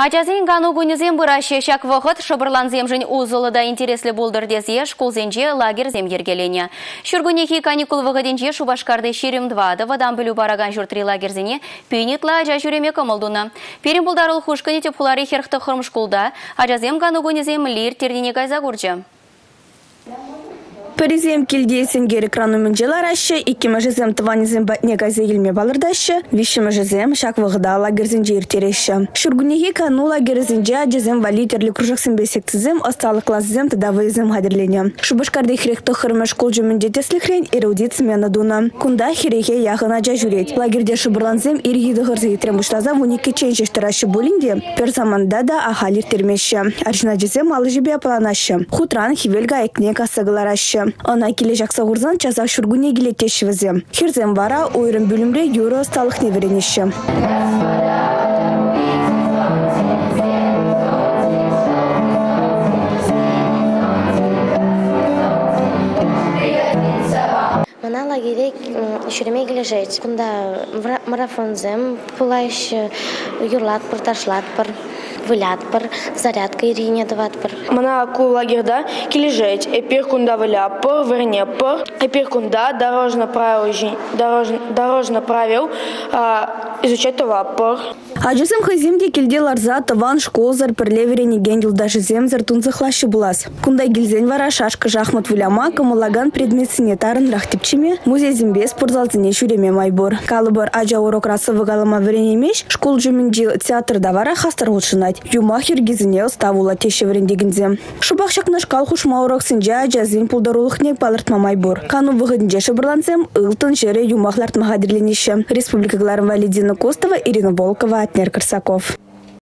Ачазен гану гунезем бұрашы шак вақыт шыбырланзем жын узылы да интереслі болдыр десе школзенже лагер зем ергелене. Шүргунехи каникул вағыденже шубашкарды шерім 2 да вадан білу бараган жүртри лагерзене пейнетла ажа жүреме кымылдуна. Перім бұлдарыл хушканы тепхулары херхты хырм школда, ачазем гану гунезем лир тердене гурджа. Паризем килдейсен гер экрану мінжелар ашы, икі мәжізем тыванезем бәтне газе елме балырдашы, виші мәжізем шак вғыда лагерзен жер тереші. Шүргінеге кану лагерзенже ажызем валитерлі кружақсын бесектізем, осталы классызем тадавызем хадерлене. Шубашкарды хиректі хырмы школ жүмінде тесліхрен эрудит смена дуна. Кунда хирехе яғына жа жүрет. Лагерде шыбырланзем иргиді ғырзы етрем ұштаза вуникі ченшештірашы болінде, пер заманда да ахалир термеші. Аршына жезем алы жібе апаланашы. Хутран хивелга экне касығыларашы. Ана келе жақса ғырзан часа шүргуне келе тешівізі. Херзен бара ойрын бөлімре юро сталық неверенеші. Мана лагере шереме кележет. Кунда марафонзем пулайш юрлат пыр ташлат пыр вылят пыр зарядка ирине. Мана ку лагерда кележет. Эпир кунда верне пыр. Эпир кунда дорожно правил дорожно, дорожно правил а, изучать това пыр. Ажысым хыземде келде ларза таван школзар пірлеверені гендел даже земзар тунзахлашы булас. Кундай гилзен вара шашка жахмат вуляма камалаган предметсіне тарын рахтипчиме музей зембе спортзалзіне шуреме майбор. Калыбар ажа урок расы вгалама веренемеш школ жүмінжі театрда вара хастар ғылшынат. Юма хиргизіне ставула теші верендегінзе. Шубақшақ шкал хушма урок сінже ажа зен пулдарулықнек балыртма майбор. Кану вғыдынже шыбырлансем ылтын жері юмахларт махадирленеші. Республика Гларым Валидина Костова, Ирина Волкова, Атнер Корсаков.